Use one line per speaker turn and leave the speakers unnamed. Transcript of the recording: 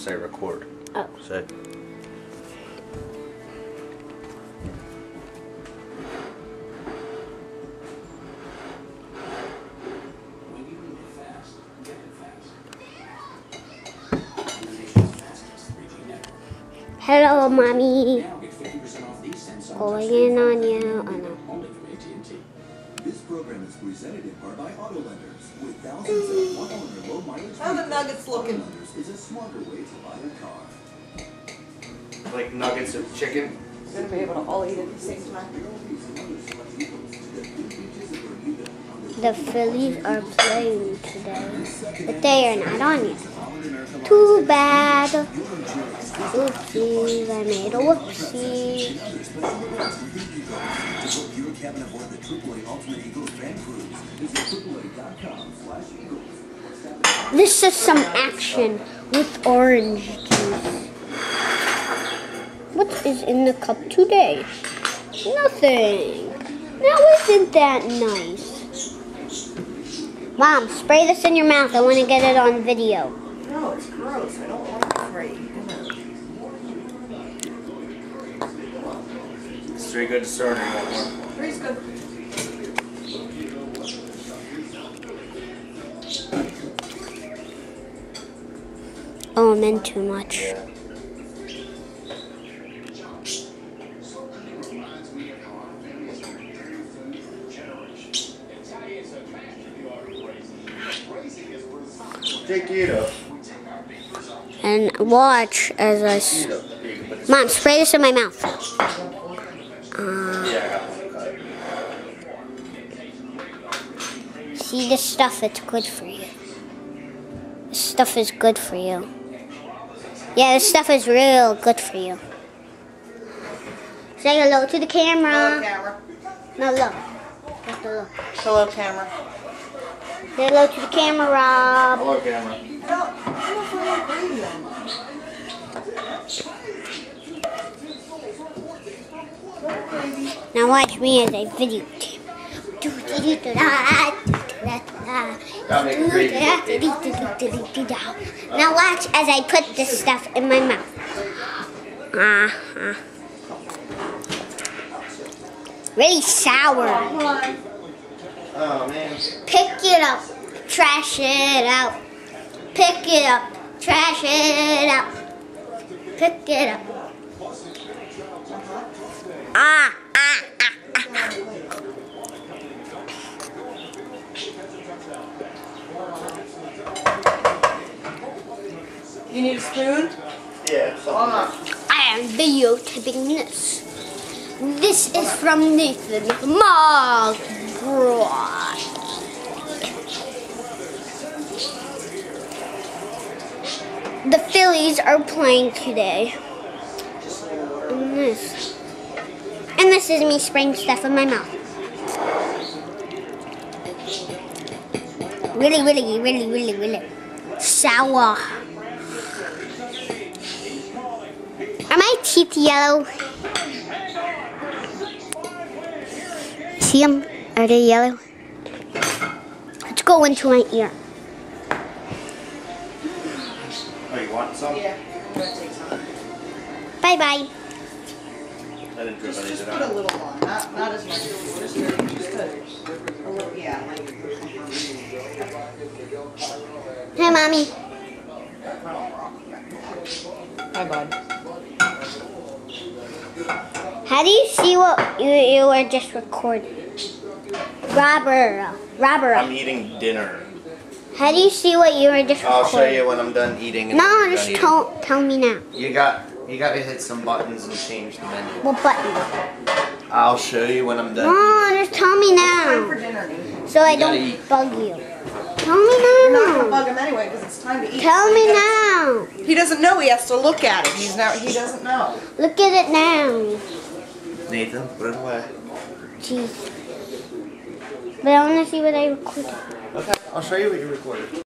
say record.
Oh.
Say.
Hello, mommy. Going in on you. Oh no.
This program is presented in part by Auto Lenders. With thousands of one-owner low mileage
How the nuggets looking?
Is a smarter way to buy a car.
Like nuggets of chicken.
Gonna be able to all eat at the same time.
The Phillies are playing today, but they are not on yet. Too bad. Oopsies, I made a whoopsie.
To.
This is some action with orange juice. What is in the cup today? Nothing. Now isn't that nice? Mom, spray this in your mouth. I want to get it on video.
No, it's gross. I don't want it free.
It's very good to start or you want more?
Three's good.
Oh, I'm in too much. And watch as I. S- Mom, spray this in my mouth. Uh, see this stuff, it's good for you. This stuff is good for you. Yeah, this stuff is real good for you. Say hello to the
Hello,
camera.
camera.
No, look. Look.
Hello, camera.
Say hello to the camera, Rob.
Hello, camera.
No, I don't feel like gravy on mine.
Now watch me as I videotape.
Gotta make it gravy.
Now watch as I put this stuff in my mouth. Uh-huh. Really sour. Pick it up, trash it out. Pick it up, trash it out. Pick it up.
You need a spoon?
Yeah.
Uh,
I am videotaping this. This is from Nathan McMahon. The Phillies are playing today. And this. And this is me spraying stuff in my mouth. Really, really, really, really, really sour. Are my teeth yellow? See them? Are they yellow? Let's go into my ear.
Oh, you want some?
yeah. I'm gonna take some.
Bye bye.
I didn't drip
Just,
any
just
of
put a little on. Not, not as much. Just a, just a, a little, yeah. Like,
Hi, mommy.
Hi, bud.
How do you see what you, you were just recording? Robert, Robert.
I'm eating dinner.
How do you see what you were just
I'll
recording?
show you when I'm done eating. and
No,
I'm
just
done eating.
tell, tell me now.
You got you got to hit some buttons and change the menu.
What button?
I'll show you when I'm done.
No, just tell me
Time for
now.
dinner.
So I
You gotta
don't
eat.
bug you. Tell
You're not gonna
me now.
bug him anyway because it's time to eat.
Tell me
He
now.
doesn't- He doesn't know. He has to look at it. He's now. He doesn't know.
Look at it now.
Nathan, put it away.
Jeez. But I want to see what I recorded.
Okay, I'll show you what you recorded.